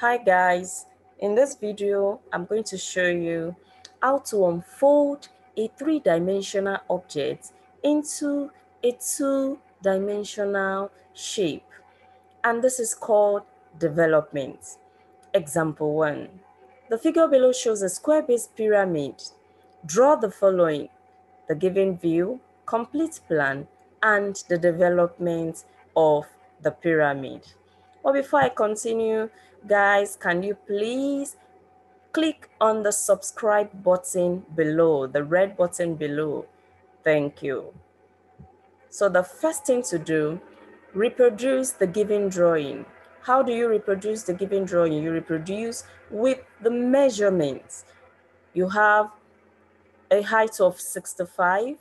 Hi guys, in this video, I'm going to show you how to unfold a three-dimensional object into a two-dimensional shape. And this is called development. Example one. The figure below shows a square-based pyramid. Draw the following, the given view, complete plan, and the development of the pyramid. But before I continue, guys, can you please click on the subscribe button below, the red button below. Thank you. So the first thing to do, reproduce the given drawing. How do you reproduce the given drawing? You reproduce with the measurements. You have a height of 65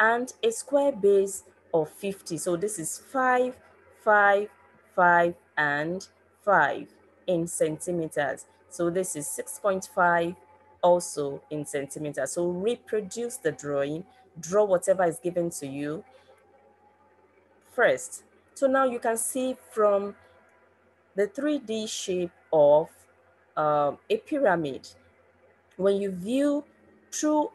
and a square base of 50. So this is 5, 5, 5, and 5 in centimeters. So this is 6.5 also in centimeters. So reproduce the drawing, draw whatever is given to you first. So now you can see from the 3D shape of um, a pyramid, when you view through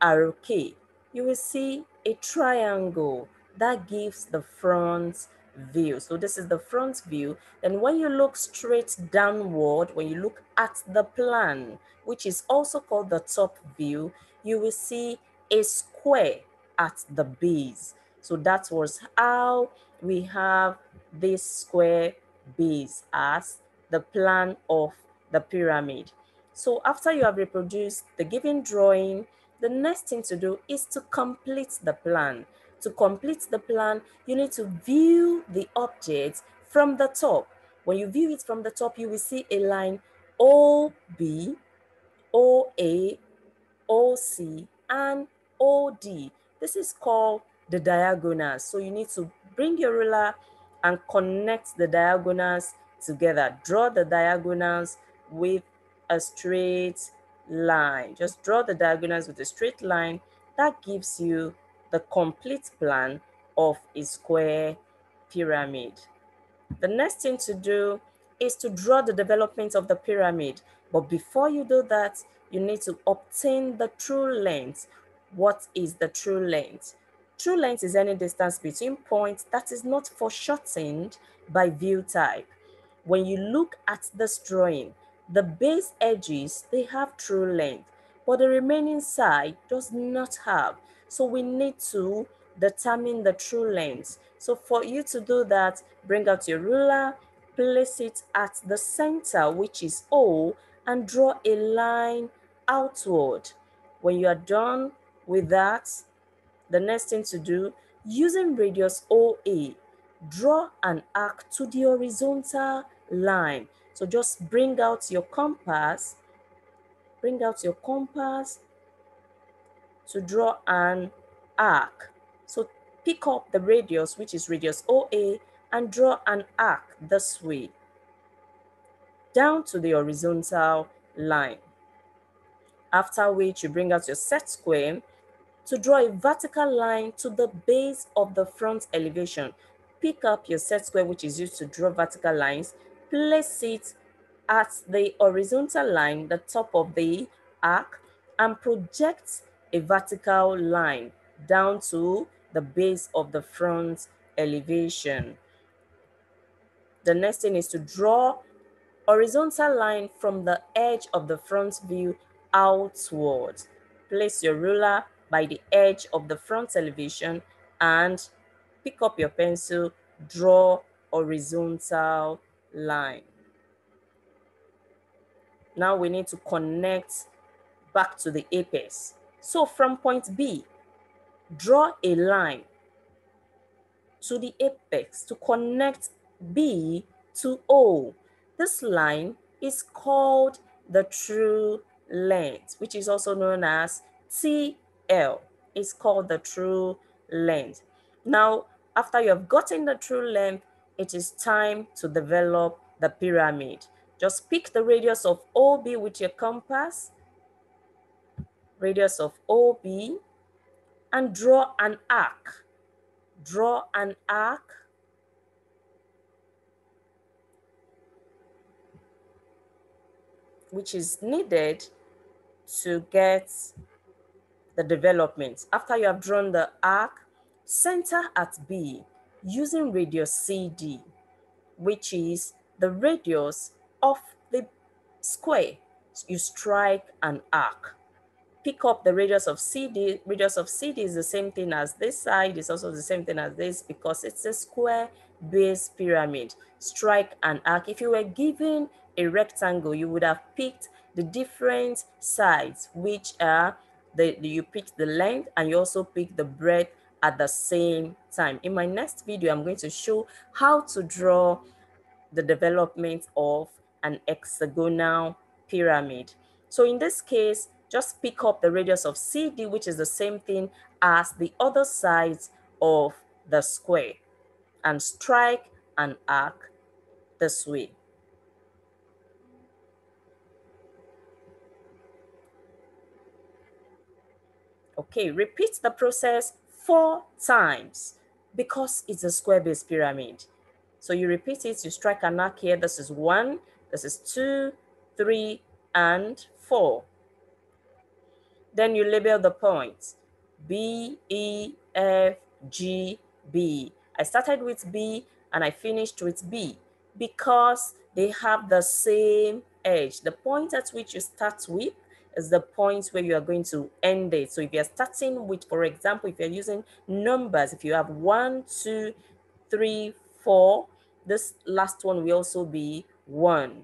arrow K, you will see a triangle that gives the front view. So this is the front view. And when you look straight downward, when you look at the plan, which is also called the top view, you will see a square at the base. So that was how we have this square base as the plan of the pyramid. So after you have reproduced the given drawing, the next thing to do is to complete the plan. To complete the plan, you need to view the object from the top. When you view it from the top, you will see a line OB, OA, OC, and OD. This is called the diagonals. So you need to bring your ruler and connect the diagonals together. Draw the diagonals with a straight line. Just draw the diagonals with a straight line. That gives you the complete plan of a square pyramid. The next thing to do is to draw the development of the pyramid. But before you do that, you need to obtain the true length. What is the true length? True length is any distance between points that is not foreshortened by view type. When you look at this drawing, the base edges, they have true length, but the remaining side does not have. So we need to determine the true length. So for you to do that, bring out your ruler, place it at the center, which is O, and draw a line outward. When you are done with that, the next thing to do, using radius OA, draw an arc to the horizontal line. So just bring out your compass, bring out your compass to draw an arc. So pick up the radius, which is radius OA, and draw an arc this way down to the horizontal line. After which you bring out your set square to draw a vertical line to the base of the front elevation. Pick up your set square, which is used to draw vertical lines, place it at the horizontal line, the top of the arc, and project a vertical line down to the base of the front elevation. The next thing is to draw horizontal line from the edge of the front view outward. Place your ruler by the edge of the front elevation and pick up your pencil, draw horizontal line. Now we need to connect back to the apex. So from point B, draw a line to the apex to connect B to O. This line is called the true length, which is also known as TL. It's called the true length. Now, after you have gotten the true length, it is time to develop the pyramid. Just pick the radius of OB with your compass radius of OB, and draw an arc. Draw an arc which is needed to get the development. After you have drawn the arc, center at B using radius CD, which is the radius of the square. You strike an arc. Pick up the radius of CD. Radius of CD is the same thing as this side. It's also the same thing as this because it's a square base pyramid. Strike an arc. If you were given a rectangle, you would have picked the different sides, which are the, you pick the length and you also pick the breadth at the same time. In my next video, I'm going to show how to draw the development of an hexagonal pyramid. So in this case, just pick up the radius of CD, which is the same thing as the other sides of the square and strike an arc this way. Okay, repeat the process four times because it's a square base pyramid. So you repeat it, you strike an arc here. This is one, this is two, three, and four. Then you label the points. B, E, F, G, B. I started with B and I finished with B because they have the same edge. The point at which you start with is the point where you are going to end it. So if you're starting with, for example, if you're using numbers, if you have one, two, three, four, this last one will also be one.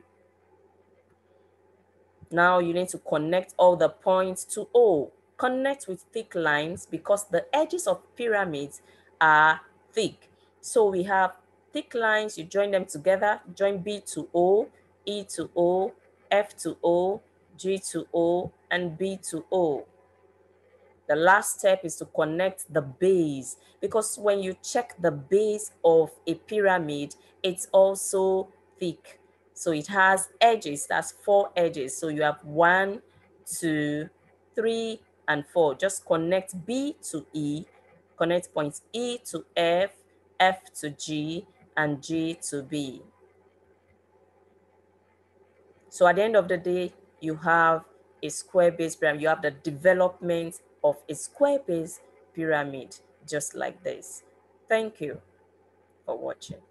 Now you need to connect all the points to O. Connect with thick lines because the edges of pyramids are thick. So we have thick lines, you join them together, join B to O, E to O, F to O, G to O, and B to O. The last step is to connect the base because when you check the base of a pyramid, it's also thick. So it has edges, that's four edges. So you have one, two, three, and four. Just connect B to E, connect points E to F, F to G, and G to B. So at the end of the day, you have a square base pyramid. You have the development of a square base pyramid, just like this. Thank you for watching.